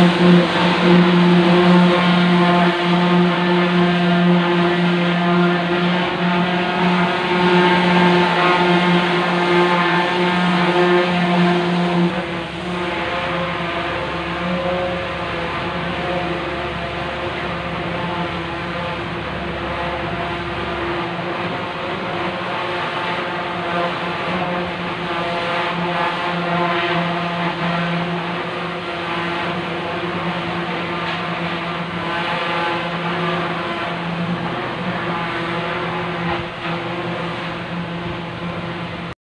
うん。